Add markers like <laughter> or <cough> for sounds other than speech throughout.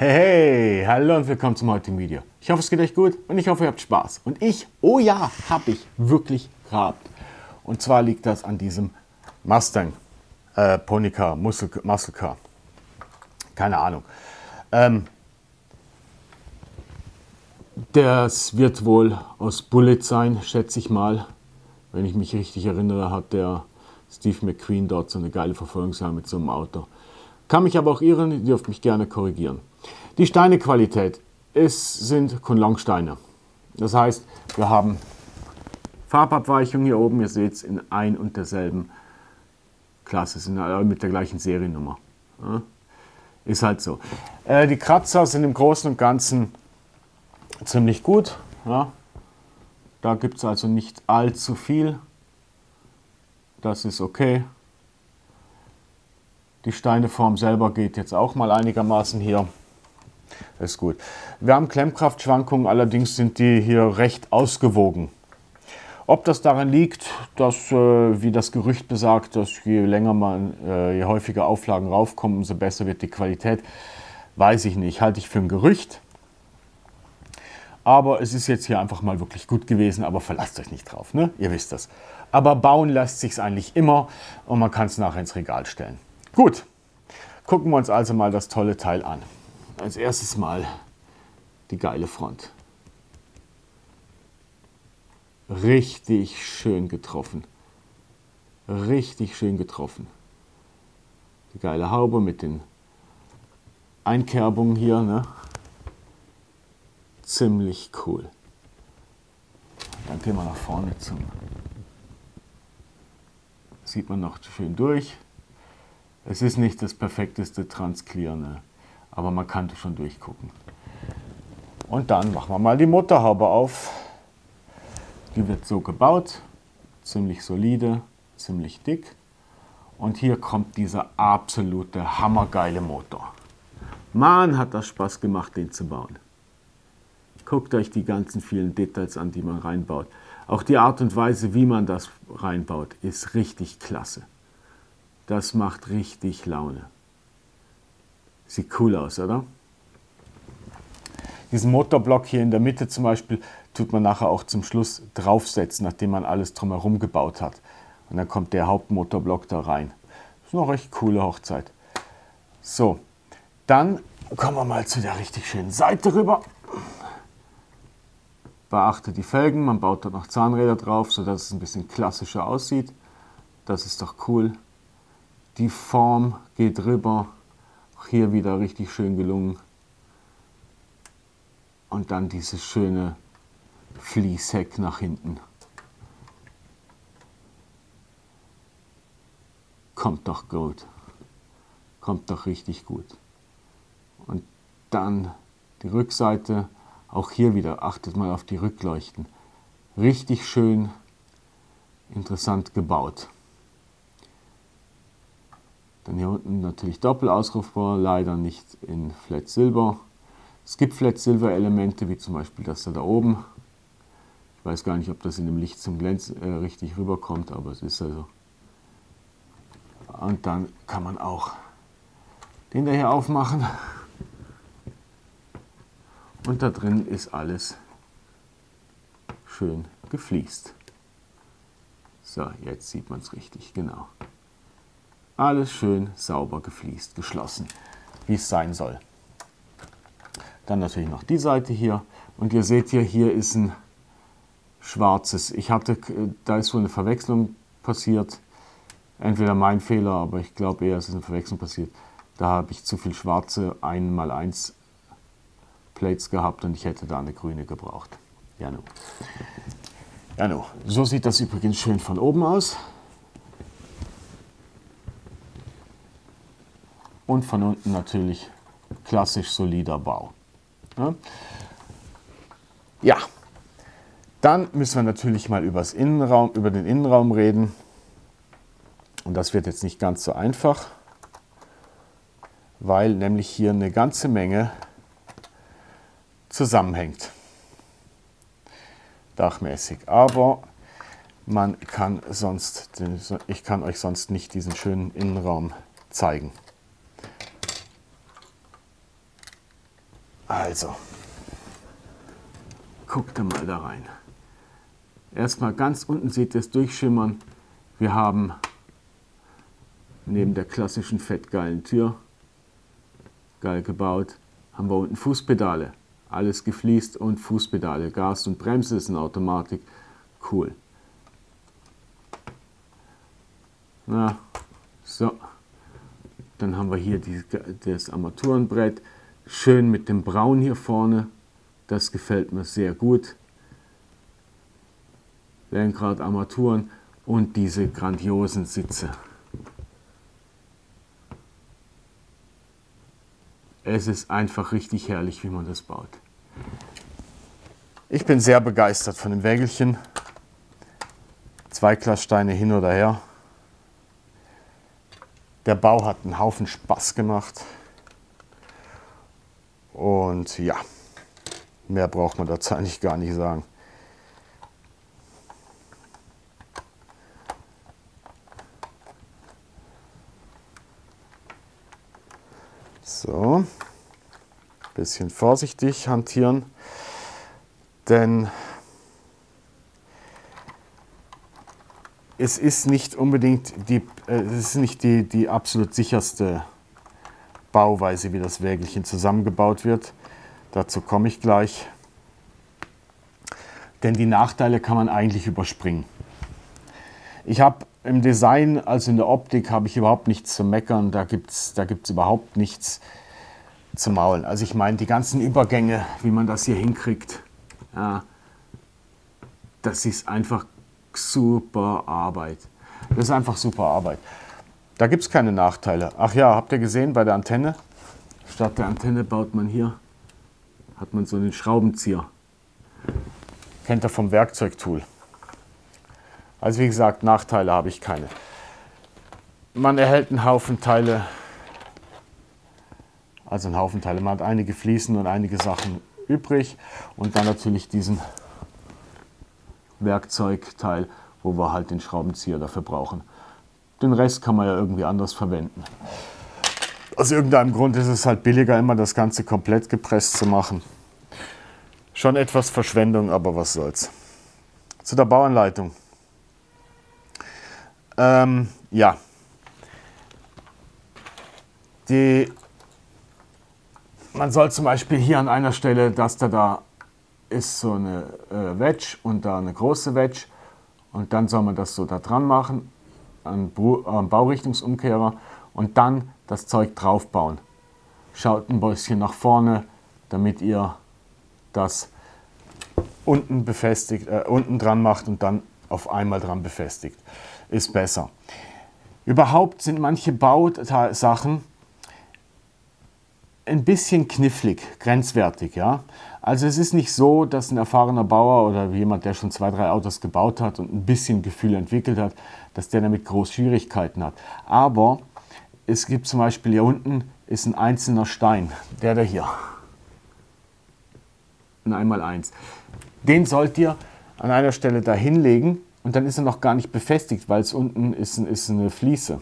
Hey, hey, hallo und willkommen zum heutigen Video. Ich hoffe, es geht euch gut und ich hoffe, ihr habt Spaß. Und ich, oh ja, habe ich wirklich gehabt. Und zwar liegt das an diesem Mustang, äh, Ponycar, Muscle, Muscle Car. Keine Ahnung. Ähm, das wird wohl aus Bullet sein, schätze ich mal. Wenn ich mich richtig erinnere, hat der Steve McQueen dort so eine geile Verfolgungsjagd mit so einem Auto. Kann mich aber auch irren, ihr dürft mich gerne korrigieren. Die Steinequalität es sind Kunlongsteine. Das heißt, wir haben Farbabweichung hier oben, ihr seht es in ein und derselben Klasse, sind mit der gleichen Seriennummer. Ist halt so. Äh, die Kratzer sind im Großen und Ganzen ziemlich gut. Da gibt es also nicht allzu viel. Das ist okay. Die Steineform selber geht jetzt auch mal einigermaßen hier. Ist gut. Wir haben Klemmkraftschwankungen, allerdings sind die hier recht ausgewogen. Ob das daran liegt, dass, äh, wie das Gerücht besagt, dass je länger man, äh, je häufiger Auflagen raufkommen, umso besser wird die Qualität, weiß ich nicht. Halte ich für ein Gerücht. Aber es ist jetzt hier einfach mal wirklich gut gewesen, aber verlasst euch nicht drauf, ne? Ihr wisst das. Aber bauen lässt sich eigentlich immer und man kann es nachher ins Regal stellen. Gut, gucken wir uns also mal das tolle Teil an als erstes mal die geile Front. Richtig schön getroffen. Richtig schön getroffen. Die geile Haube mit den Einkerbungen hier. Ne? Ziemlich cool. Dann gehen wir nach vorne zum. Sieht man noch schön durch. Es ist nicht das perfekteste Transclear. Ne? Aber man kann schon durchgucken. Und dann machen wir mal die Motorhaube auf. Die wird so gebaut, ziemlich solide, ziemlich dick. Und hier kommt dieser absolute hammergeile Motor. Mann, hat das Spaß gemacht, den zu bauen. Guckt euch die ganzen vielen Details an, die man reinbaut. Auch die Art und Weise, wie man das reinbaut, ist richtig klasse. Das macht richtig Laune. Sieht cool aus, oder? Diesen Motorblock hier in der Mitte zum Beispiel tut man nachher auch zum Schluss draufsetzen, nachdem man alles drumherum gebaut hat. Und dann kommt der Hauptmotorblock da rein. Ist eine recht coole Hochzeit. So, dann kommen wir mal zu der richtig schönen Seite rüber. Beachte die Felgen, man baut da noch Zahnräder drauf, sodass es ein bisschen klassischer aussieht. Das ist doch cool. Die Form geht rüber, auch hier wieder richtig schön gelungen. Und dann dieses schöne Fließheck nach hinten. Kommt doch gut. Kommt doch richtig gut. Und dann die Rückseite. Auch hier wieder, achtet mal auf die Rückleuchten. Richtig schön interessant gebaut. Dann hier unten natürlich doppelausrufbar, leider nicht in Flat Silver. Es gibt Flat Silver Elemente, wie zum Beispiel das da, da oben. Ich weiß gar nicht, ob das in dem Licht zum Glänzen äh, richtig rüberkommt, aber es ist also. Und dann kann man auch den da hier aufmachen. Und da drin ist alles schön gefliest. So, jetzt sieht man es richtig, genau. Alles schön sauber gefliest, geschlossen, wie es sein soll. Dann natürlich noch die Seite hier. Und ihr seht hier, hier ist ein schwarzes. Ich hatte, da ist wohl eine Verwechslung passiert. Entweder mein Fehler, aber ich glaube eher, es ist eine Verwechslung passiert. Da habe ich zu viel schwarze 1x1 Plates gehabt und ich hätte da eine grüne gebraucht. Ja, nu. Ja, nu. So sieht das übrigens schön von oben aus. Und von unten natürlich klassisch solider Bau. Ja. ja. Dann müssen wir natürlich mal übers Innenraum, über den Innenraum reden. Und das wird jetzt nicht ganz so einfach, weil nämlich hier eine ganze Menge zusammenhängt. Dachmäßig. Aber man kann sonst, ich kann euch sonst nicht diesen schönen Innenraum zeigen. Also, guckt mal da rein. Erstmal ganz unten seht ihr es durchschimmern. Wir haben neben der klassischen fettgeilen Tür, geil gebaut, haben wir unten Fußpedale. Alles gefliest und Fußpedale. Gas und Bremse ist eine Automatik. Cool. Na, so. Dann haben wir hier die, das Armaturenbrett. Schön mit dem Braun hier vorne. Das gefällt mir sehr gut. Lenkrad, Armaturen und diese grandiosen Sitze. Es ist einfach richtig herrlich, wie man das baut. Ich bin sehr begeistert von dem Wägelchen. Zwei Glassteine hin oder her. Der Bau hat einen Haufen Spaß gemacht. Und ja, mehr braucht man dazu eigentlich gar nicht sagen. So, bisschen vorsichtig hantieren, denn es ist nicht unbedingt die, äh, es ist nicht die, die absolut sicherste Bauweise, wie das Wägelchen zusammengebaut wird. Dazu komme ich gleich. Denn die Nachteile kann man eigentlich überspringen. Ich habe im Design, also in der Optik, habe ich überhaupt nichts zu meckern. Da gibt es da gibt's überhaupt nichts zu maulen. Also ich meine, die ganzen Übergänge, wie man das hier hinkriegt, ja, das ist einfach super Arbeit. Das ist einfach super Arbeit. Da gibt es keine Nachteile. Ach ja, habt ihr gesehen bei der Antenne? Statt der Antenne baut man hier, hat man so einen Schraubenzieher. Kennt ihr vom Werkzeugtool. Also wie gesagt, Nachteile habe ich keine. Man erhält einen Haufen Teile, also einen Haufen Teile. Man hat einige Fliesen und einige Sachen übrig und dann natürlich diesen Werkzeugteil, wo wir halt den Schraubenzieher dafür brauchen. Den Rest kann man ja irgendwie anders verwenden. Aus irgendeinem Grund ist es halt billiger, immer das Ganze komplett gepresst zu machen. Schon etwas Verschwendung, aber was soll's. Zu der Bauanleitung. Ähm, ja. Die, man soll zum Beispiel hier an einer Stelle, dass da da ist so eine äh, Wedge und da eine große Wedge und dann soll man das so da dran machen, an Baurichtungsumkehrer und dann das Zeug draufbauen. Schaut ein bisschen nach vorne, damit ihr das unten befestigt, äh, unten dran macht und dann auf einmal dran befestigt ist besser. Überhaupt sind manche Bausachen ein bisschen knifflig, grenzwertig. Ja? Also es ist nicht so, dass ein erfahrener Bauer oder jemand, der schon zwei, drei Autos gebaut hat und ein bisschen Gefühl entwickelt hat, dass der damit groß Schwierigkeiten hat. Aber es gibt zum Beispiel hier unten ist ein einzelner Stein, der da hier. Ein einmal eins. Den sollt ihr an einer Stelle da hinlegen und dann ist er noch gar nicht befestigt, weil es unten ist, ist eine Fliese.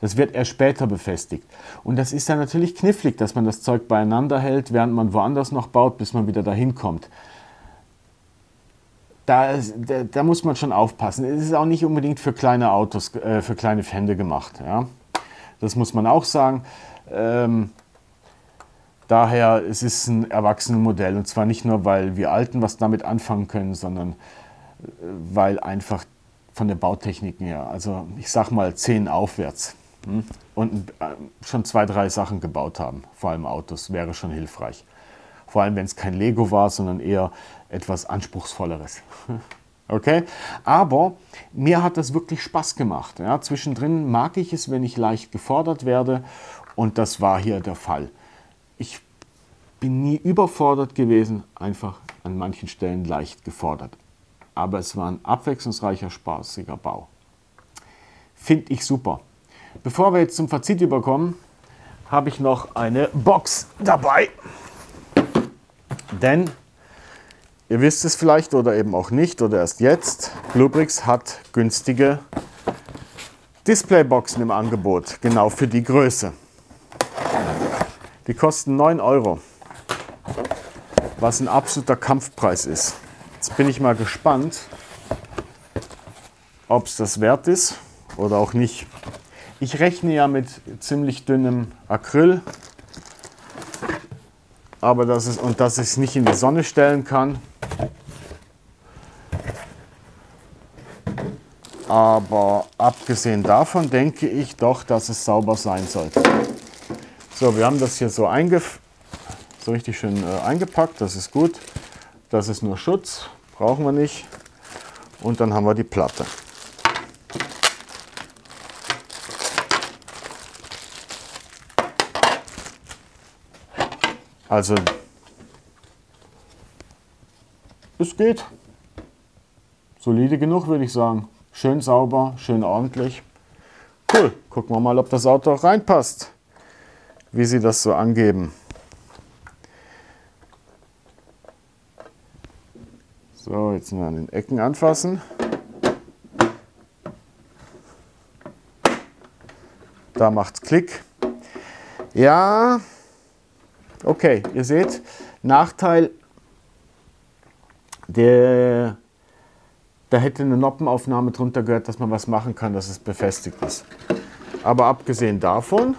Das wird erst später befestigt. Und das ist dann natürlich knifflig, dass man das Zeug beieinander hält, während man woanders noch baut, bis man wieder dahin kommt. Da, da, da, muss man schon aufpassen. Es ist auch nicht unbedingt für kleine Autos, äh, für kleine Hände gemacht. Ja? Das muss man auch sagen. Ähm, daher es ist es ein Erwachsenenmodell. Und zwar nicht nur, weil wir Alten was damit anfangen können, sondern weil einfach von der Bautechnik her, also ich sag mal 10 aufwärts und äh, schon zwei, drei Sachen gebaut haben, vor allem Autos, wäre schon hilfreich. Vor allem, wenn es kein Lego war, sondern eher etwas Anspruchsvolleres. <laughs> Okay? Aber mir hat das wirklich Spaß gemacht. Ja? Zwischendrin mag ich es, wenn ich leicht gefordert werde und das war hier der Fall. Ich bin nie überfordert gewesen, einfach an manchen Stellen leicht gefordert aber es war ein abwechslungsreicher, spaßiger Bau. Finde ich super. Bevor wir jetzt zum Fazit überkommen, habe ich noch eine Box dabei. Denn, ihr wisst es vielleicht oder eben auch nicht oder erst jetzt, Bluebricks hat günstige Displayboxen im Angebot, genau für die Größe. Die kosten 9 Euro, was ein absoluter Kampfpreis ist. Jetzt bin ich mal gespannt, ob es das wert ist oder auch nicht. Ich rechne ja mit ziemlich dünnem Acryl, aber das ist, und dass ich es nicht in die Sonne stellen kann. Aber abgesehen davon denke ich doch, dass es sauber sein sollte. So, wir haben das hier so, so richtig schön äh, eingepackt, das ist gut. Das ist nur Schutz, brauchen wir nicht. Und dann haben wir die Platte. Also, es geht. Solide genug, würde ich sagen. Schön sauber, schön ordentlich. Cool. Gucken wir mal, ob das Auto auch reinpasst. Wie sie das so angeben. So, jetzt mal an den Ecken anfassen. Da macht's Klick. Ja, Okay, ihr seht, Nachteil, der, da hätte eine Noppenaufnahme drunter gehört, dass man was machen kann, dass es befestigt ist. Aber abgesehen davon,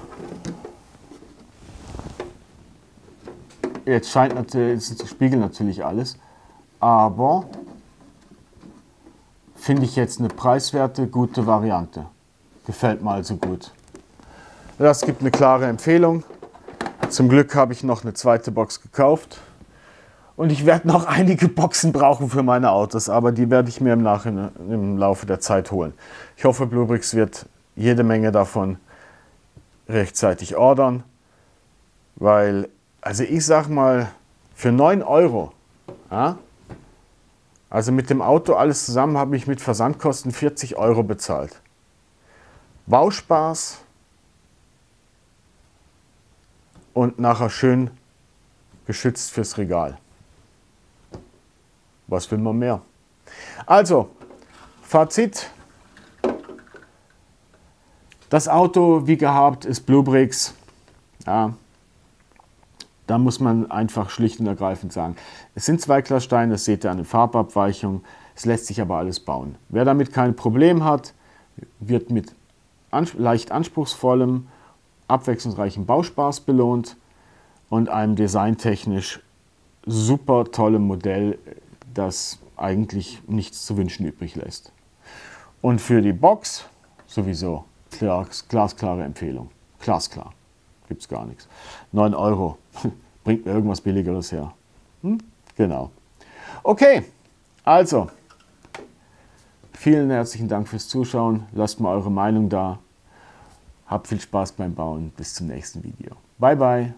jetzt scheint natürlich, jetzt spiegelt natürlich alles, aber finde ich jetzt eine preiswerte, gute Variante. Gefällt mir also gut. Das gibt eine klare Empfehlung. Zum Glück habe ich noch eine zweite Box gekauft. Und ich werde noch <laughs> einige Boxen brauchen für meine Autos, aber die werde ich mir im, Nachhinein, im Laufe der Zeit holen. Ich hoffe, Bluebricks wird jede Menge davon rechtzeitig ordern, weil, also ich sag mal, für 9 Euro, ja, also mit dem Auto alles zusammen habe ich mit Versandkosten 40 Euro bezahlt. Bauspaß, und nachher schön geschützt fürs Regal. Was will man mehr? Also, Fazit. Das Auto, wie gehabt, ist Bluebricks. Ja, da muss man einfach schlicht und ergreifend sagen. Es sind zwei Glassteine, das seht ihr an der Farbabweichung. Es lässt sich aber alles bauen. Wer damit kein Problem hat, wird mit leicht anspruchsvollem abwechslungsreichem Bauspaß belohnt und einem designtechnisch super tollem Modell, das eigentlich nichts zu wünschen übrig lässt. Und für die Box sowieso glasklare Empfehlung. Glasklar. Es gar nichts. 9 Euro. <laughs> Bringt mir irgendwas Billigeres her. Hm? Genau. Okay, also. Vielen herzlichen Dank fürs Zuschauen. Lasst mal eure Meinung da. Habt viel Spaß beim Bauen. Bis zum nächsten Video. Bye, bye.